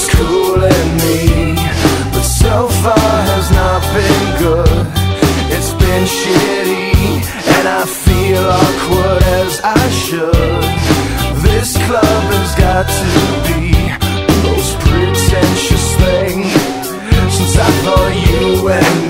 was cool in me But so far has not been good. It's been shitty And I feel awkward as I should. This club has got to be The most pretentious thing Since I thought you and me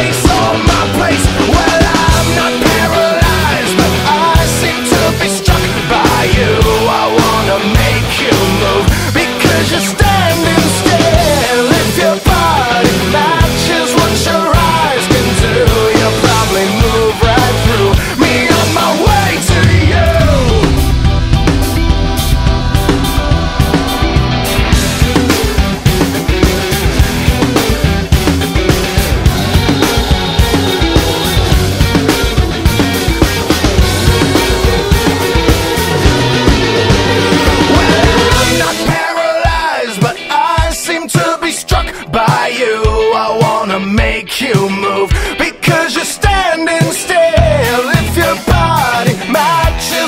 face on me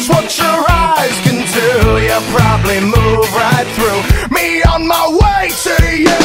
what your eyes can do. You probably move right through me on my way to you.